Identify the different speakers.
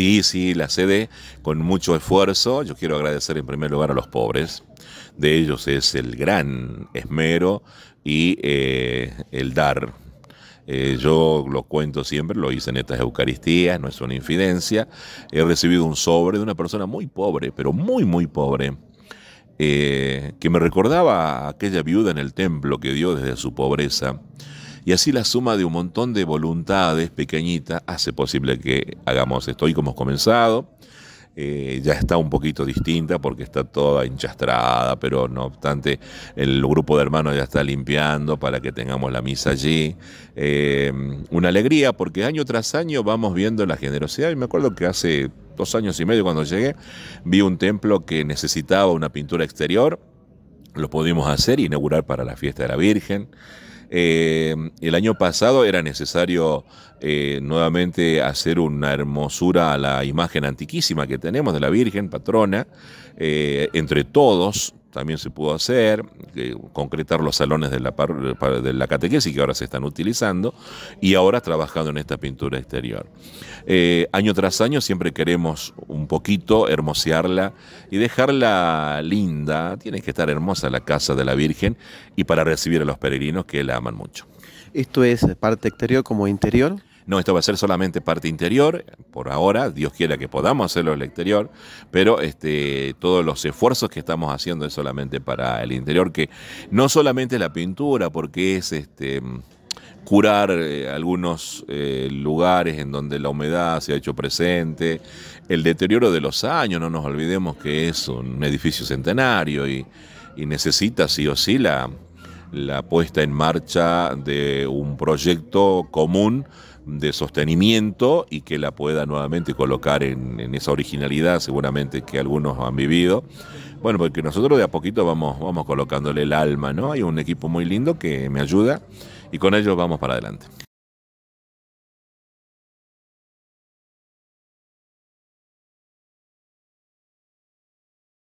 Speaker 1: Sí, sí, la sede con mucho esfuerzo. Yo quiero agradecer en primer lugar a los pobres. De ellos es el gran esmero y eh, el dar. Eh, yo lo cuento siempre, lo hice en estas Eucaristías, no es una infidencia. He recibido un sobre de una persona muy pobre, pero muy, muy pobre, eh, que me recordaba a aquella viuda en el templo que dio desde su pobreza y así la suma de un montón de voluntades pequeñitas hace posible que hagamos esto. Hoy como hemos comenzado, eh, ya está un poquito distinta porque está toda hinchastrada, pero no obstante el grupo de hermanos ya está limpiando para que tengamos la misa allí. Eh, una alegría porque año tras año vamos viendo la generosidad y me acuerdo que hace dos años y medio cuando llegué vi un templo que necesitaba una pintura exterior, lo pudimos hacer, inaugurar para la fiesta de la Virgen. Eh, el año pasado era necesario eh, nuevamente hacer una hermosura a la imagen antiquísima que tenemos de la Virgen patrona, eh, entre todos, también se pudo hacer, concretar los salones de la, de la catequesis que ahora se están utilizando y ahora trabajando en esta pintura exterior. Eh, año tras año siempre queremos un poquito hermosearla y dejarla linda. Tiene que estar hermosa la casa de la Virgen y para recibir a los peregrinos que la aman mucho.
Speaker 2: ¿Esto es parte exterior como interior?
Speaker 1: No, esto va a ser solamente parte interior, por ahora, Dios quiera que podamos hacerlo en el exterior, pero este, todos los esfuerzos que estamos haciendo es solamente para el interior, que no solamente la pintura, porque es este, curar eh, algunos eh, lugares en donde la humedad se ha hecho presente, el deterioro de los años, no nos olvidemos que es un edificio centenario y, y necesita sí o sí la, la puesta en marcha de un proyecto común de sostenimiento y que la pueda nuevamente colocar en, esa originalidad seguramente que algunos han vivido. Bueno, porque nosotros de a poquito vamos, vamos colocándole el alma, ¿no? Hay un equipo muy lindo que me ayuda y con ellos vamos para adelante.